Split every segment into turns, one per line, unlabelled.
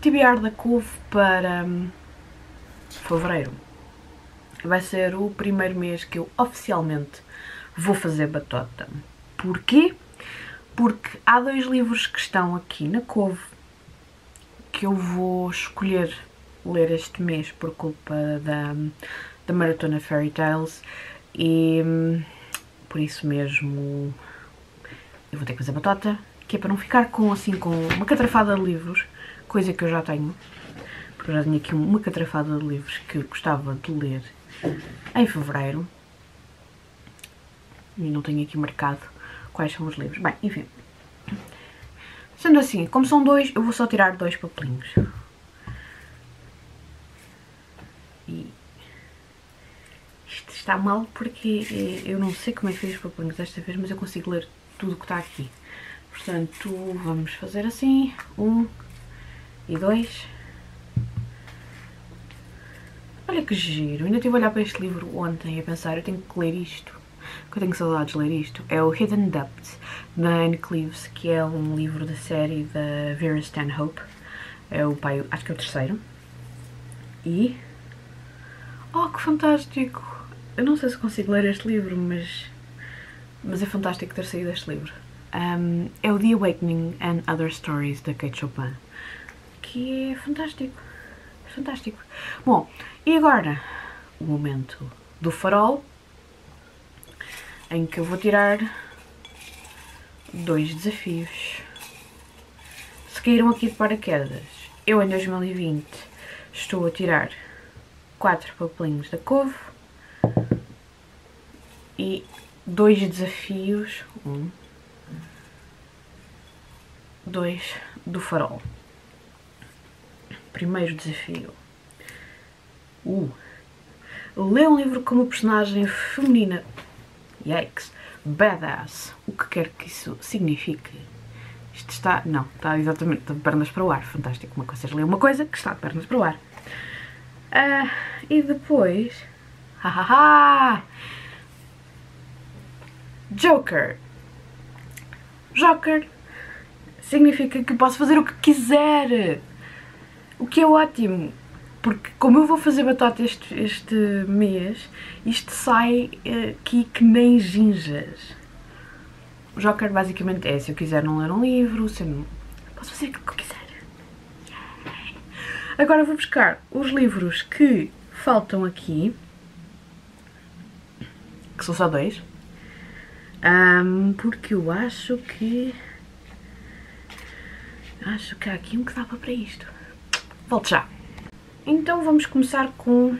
TBR da couve para hum, fevereiro. Vai ser o primeiro mês que eu oficialmente vou fazer batota. Porquê? Porque há dois livros que estão aqui na couve que eu vou escolher ler este mês por culpa da, da Maratona Fairy Tales e hum, por isso mesmo eu vou ter que fazer batota, que é para não ficar com assim com uma catrafada de livros, coisa que eu já tenho, porque eu já tenho aqui uma catrafada de livros que eu gostava de ler em Fevereiro e não tenho aqui marcado quais são os livros. Bem, enfim. Sendo assim, como são dois, eu vou só tirar dois papelinhos. E isto está mal porque eu não sei como é que fiz os papelinhos desta vez, mas eu consigo ler tudo o que está aqui. Portanto, vamos fazer assim, um e dois. Olha que giro, ainda estive a olhar para este livro ontem a pensar, eu tenho que ler isto, que eu tenho saudades de ler isto. É o Hidden Depths, da Anne Cleves, que é um livro da série da Vera Stanhope. É o pai, acho que é o terceiro. E... Oh, que fantástico! Eu não sei se consigo ler este livro, mas... Mas é fantástico ter saído este livro. Um, é o The Awakening and Other Stories, da Kate Chopin. Que é fantástico. Fantástico. Bom, e agora o momento do farol, em que eu vou tirar dois desafios. Se caíram aqui de paraquedas, eu em 2020 estou a tirar quatro papelinhos da couve e dois desafios, um, dois do farol. Primeiro desafio. Uh, lê um livro com uma personagem feminina. Yikes. Badass. O que quer que isso signifique. Isto está... Não, está exatamente de pernas para o ar. Fantástico. Uma coisa é ler uma coisa que está de pernas para o ar. Uh, e depois... Hahaha! Joker. Joker significa que posso fazer o que quiser. O que é ótimo. Porque como eu vou fazer batata este, este mês, isto sai uh, aqui que nem ginjas. O Joker basicamente é, se eu quiser não ler um livro, se eu não... Posso fazer aquilo que eu quiser. Agora vou buscar os livros que faltam aqui. Que são só dois. Um, porque eu acho que... Acho que há aqui um que dá para isto. Volto já. Então vamos começar com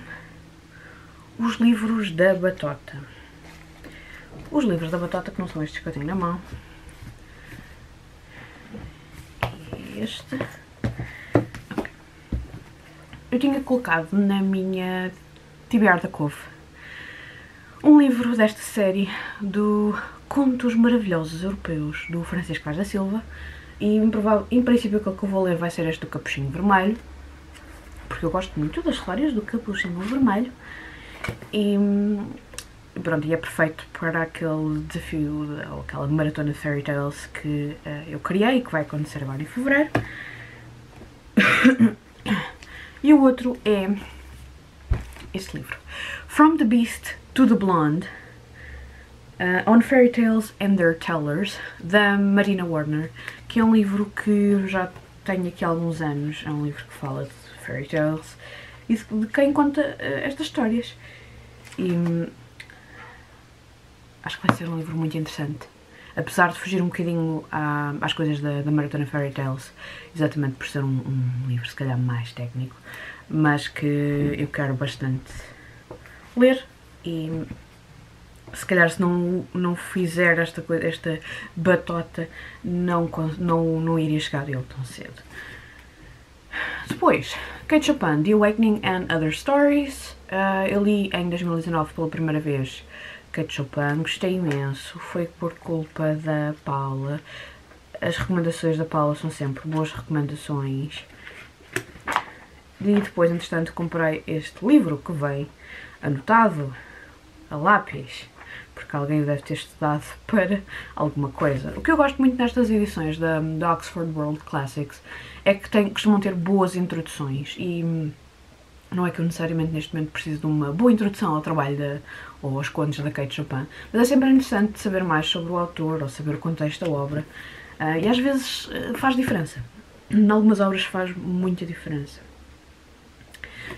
os livros da batota. Os livros da batota que não são estes que eu tenho na mão. Este. Okay. Eu tinha colocado na minha TBR da Couve um livro desta série do Contos Maravilhosos Europeus do Francisco Vaz da Silva e em, princípio aquele que eu vou ler vai ser este do Capuchinho Vermelho porque eu gosto muito das histórias do Capuchinho Vermelho. E pronto, e é perfeito para aquele desafio ou aquela maratona de Fairy Tales que uh, eu criei que vai acontecer agora em Fevereiro. E o outro é este livro. From the Beast to the Blonde uh, On Fairy Tales and Their Tellers da Marina Warner que é um livro que já tenho aqui há alguns anos é um livro que fala de fairy tales e de quem conta uh, estas histórias. E hum, acho que vai ser um livro muito interessante. Apesar de fugir um bocadinho à, às coisas da, da Maratona Fairy Tales, exatamente por ser um, um, livro se calhar mais técnico, mas que eu quero bastante ler e se calhar se não, não fizer esta, coisa, esta batota não, não, não iria chegar ele tão cedo. Depois, Kate Chopin, The Awakening and Other Stories. Uh, eu li em 2019 pela primeira vez Kate Chopin, gostei imenso, foi por culpa da Paula. As recomendações da Paula são sempre boas recomendações. E depois, entretanto, comprei este livro que vem anotado a lápis, porque alguém deve ter estudado para alguma coisa. O que eu gosto muito nestas edições da, da Oxford World Classics é que tem, costumam ter boas introduções e hum, não é que eu necessariamente neste momento preciso de uma boa introdução ao trabalho de, ou aos contos da Kate Chopin, mas é sempre interessante saber mais sobre o autor ou saber o contexto da obra uh, e às vezes uh, faz diferença. Em algumas obras faz muita diferença.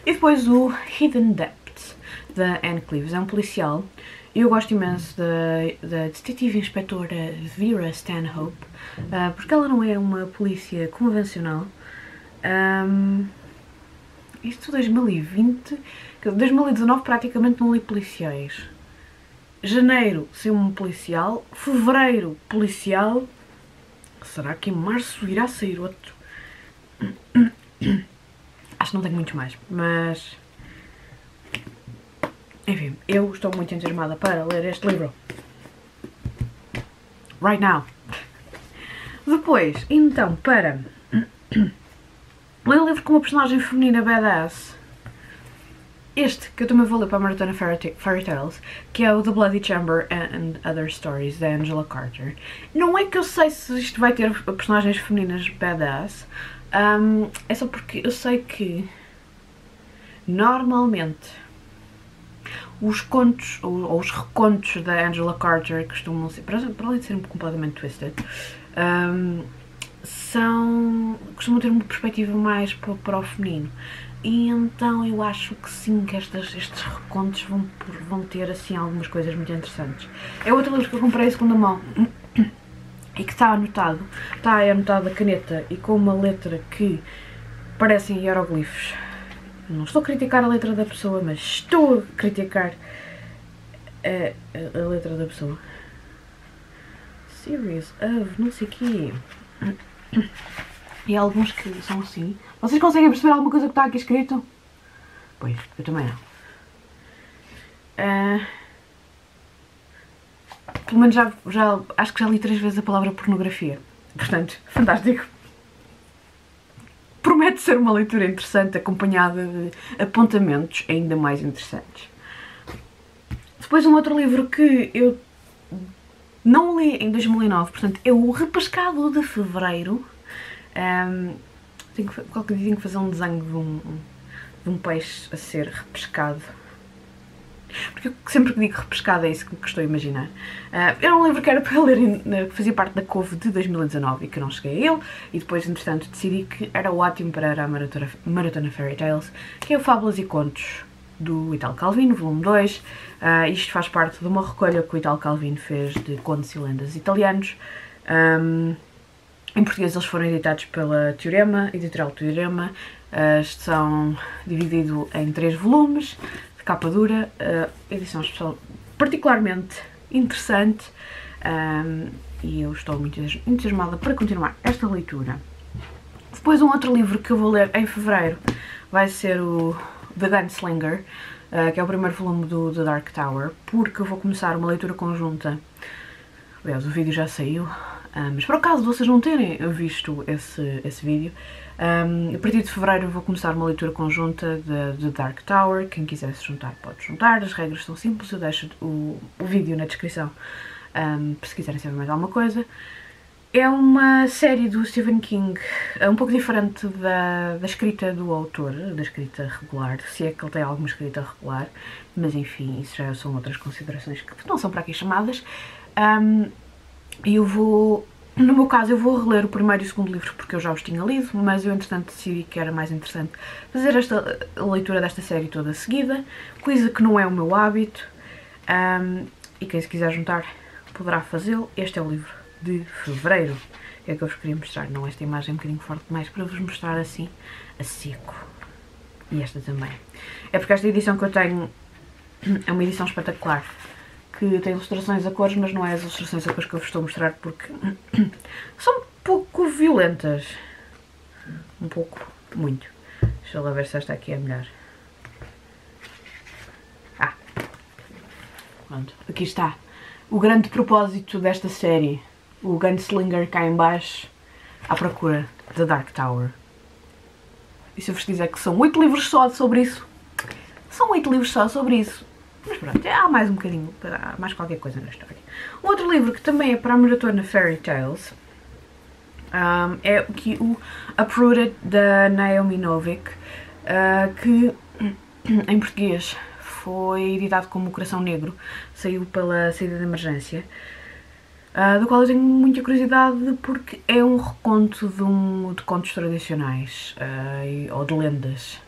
E depois o Hidden Depths, da Anne Cleves. É um policial. Eu gosto imenso da, da detetive inspetora Vera Stanhope, uh, porque ela não é uma polícia convencional. Um, isto 2020, 2019 praticamente não li policiais. Janeiro sem um policial, fevereiro policial. Será que em março irá sair outro? Acho que não tenho muito mais, mas. Enfim, eu estou muito entusiasmada para ler este livro. Right now. Depois, então, para ler um livro com uma personagem feminina badass. Este, que eu também vou ler para a Maratona Fairy Tales, que é o The Bloody Chamber and Other Stories, da Angela Carter. Não é que eu sei se isto vai ter personagens femininas badass, um, é só porque eu sei que normalmente os contos ou, ou, os recontos da Angela Carter costumam ser, para, para além de serem completamente twisted, um, são, costumam ter uma perspectiva mais para, para, o feminino. E então eu acho que sim, que estas, estes recontos vão, vão ter assim algumas coisas muito interessantes. É outro livro que eu comprei em segunda mão e que está anotado, está anotado a caneta e com uma letra que parecem hieroglifos. Não estou a criticar a letra da pessoa, mas estou a criticar a, a, a letra da pessoa. Series of não sei quê. E alguns que são assim. Vocês conseguem perceber alguma coisa que está aqui escrito? Pois, eu também não. Uh, pelo menos já, já acho que já li três vezes a palavra pornografia. Portanto, fantástico. Promete ser uma leitura interessante, acompanhada de apontamentos ainda mais interessantes. Depois um outro livro que eu não li em 2009, portanto é o Repescado de Fevereiro. Um, tenho que, qualquer dia tenho que fazer um desenho de um, de um peixe a ser repescado porque eu sempre que digo repescada é isso que estou a imaginar. Uh, era um livro que era para ler, que fazia parte da couve de 2019 e que não cheguei a ele, e depois, entretanto, decidi que era ótimo para a Maratona, Maratona Fairy Tales, que é o Fábulas e Contos do Italo Calvino, volume 2. Uh, ah, isto faz parte de uma recolha que o Italo Calvino fez de contos e lendas italianos. Um, em português eles foram editados pela Teorema, editorial Teorema. Uh, são dividido em três volumes, capa dura, uh, edição especial particularmente interessante um, e eu estou muito entusiasmada para continuar esta leitura. Depois um outro livro que eu vou ler em fevereiro vai ser o The Gunslinger, uh, que é o primeiro volume do The Dark Tower, porque eu vou começar uma leitura conjunta. Aliás, o vídeo já saiu, uh, mas por acaso vocês não terem visto esse, esse vídeo, um, a partir de fevereiro vou começar uma leitura conjunta de, de, Dark Tower. Quem quiser se juntar pode juntar. As regras são simples, eu deixo o, o vídeo na descrição um, se quiserem saber mais alguma coisa. É uma série do Stephen King, é um pouco diferente da, da escrita do autor, da escrita regular, se é que ele tem alguma escrita regular, mas enfim, isso já são outras considerações que não são para aqui chamadas. E eu vou no meu caso, eu vou reler o primeiro e o segundo livro porque eu já os tinha lido, mas eu entretanto decidi que era mais interessante fazer esta leitura desta série toda seguida, coisa que não é o meu hábito, um, e quem se quiser juntar poderá fazê-lo. Este é o livro de fevereiro, que é que eu vos queria mostrar, não esta imagem é um bocadinho forte demais, para vos mostrar assim, a seco. E esta também. É porque esta edição que eu tenho é uma edição espetacular que tem ilustrações a cores, mas não é as ilustrações a cores que eu vos estou a mostrar porque são um pouco violentas. Um pouco, muito. Deixa lá ver se esta aqui é melhor. Ah, pronto, aqui está. O grande propósito desta série, o Gunslinger cá em baixo, à procura da Dark Tower. E se eu vos dizer que são 8 livros só sobre isso? São 8 livros só sobre isso Mas pronto, há mais um bocadinho, há mais qualquer coisa na história. Um outro livro que também é para a maratona Fairy Tales um, é que o Uprooted da Naomi Novik, uh, que em português foi editado como O Coração Negro, saiu pela saída de emergência, uh, do qual eu tenho muita curiosidade porque é um reconto de, um, de contos tradicionais uh, ou de lendas.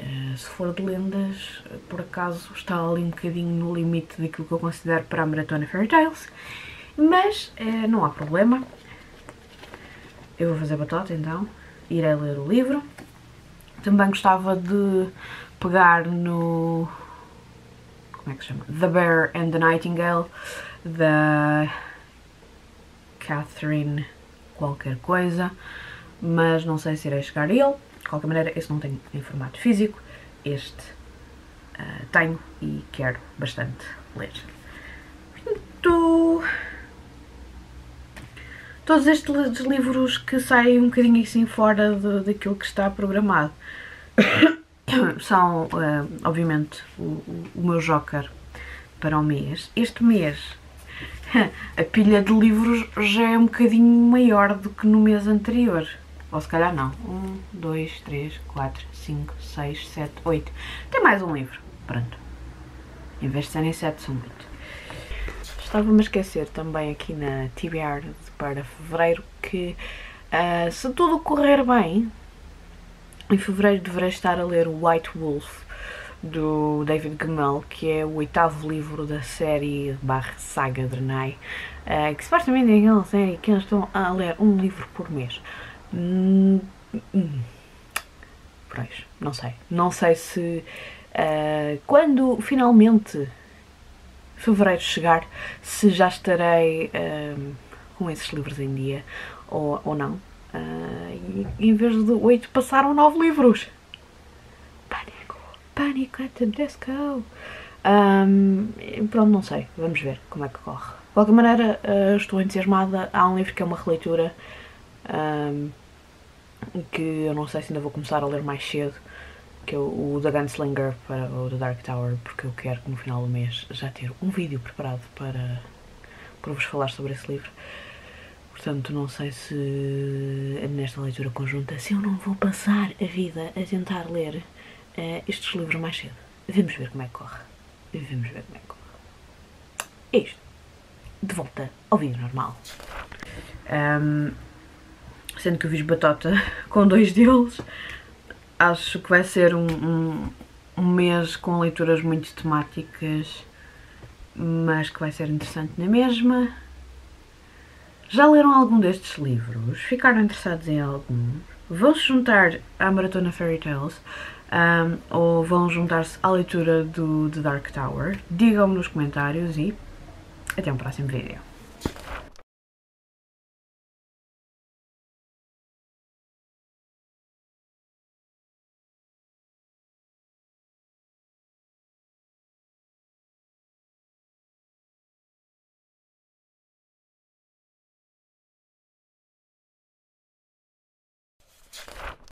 Uh, se for de lendas, por acaso está ali um bocadinho no limite daquilo que eu considero para a maratona Fairy Tales, mas não há problema. Eu vou fazer batota então, irei ler o livro. Também gostava de pegar no como é que se chama? The Bear and the Nightingale, da Catherine qualquer coisa, mas não sei se irei chegar a ele. De qualquer maneira, esse não tenho em formato físico, este uh, tenho e quero bastante ler. Portanto, todos estes livros que saem um bocadinho assim fora de, daquilo que está programado são, uh, obviamente, o, o, meu joker para o mês. Este mês a pilha de livros já é um bocadinho maior do que no mês anterior. Ou se calhar não. 1, 2, 3, 4, 5, 6, 7, 8. Tem mais um livro. Pronto. Em vez de serem 7, são 8. Estava-me a esquecer também aqui na TBR para fevereiro que uh, se tudo correr bem, em fevereiro deverei estar a ler o White Wolf do David Gemmell, que é o oitavo livro da série barra saga Drenai, uh, que supostamente é aquela série que eles estão a ler um livro por mês. Hum, hum. Pois, não sei. Não sei se uh, quando finalmente fevereiro chegar, se já estarei uh, com esses livros em dia ou, ou não. Uh, e em vez de oito passaram nove livros. Pânico, pânico at the disco. Um, pronto, não sei, vamos ver como é que corre. De qualquer maneira, uh, estou entusiasmada. Há um livro que é uma releitura um, que eu não sei se ainda vou começar a ler mais cedo, que é o, o The Gunslinger para o The Dark Tower, porque eu quero que no final do mês já ter um vídeo preparado para, para vos falar sobre esse livro. Portanto, não sei se nesta leitura conjunta, se eu não vou passar a vida a tentar ler uh, estes livros mais cedo. Vamos ver como é que corre. Vamos ver como é que corre. É isto. De volta ao vídeo normal. Um, sendo que eu fiz batota com dois deles, acho que vai ser um, um, um mês com leituras muito temáticas, mas que vai ser interessante na mesma. Já leram algum destes livros? Ficaram interessados em algum? Vão se juntar à Maratona Fairy Tales um, ou vão juntar-se à leitura do The Dark Tower? Digam-me nos comentários e até um próximo vídeo.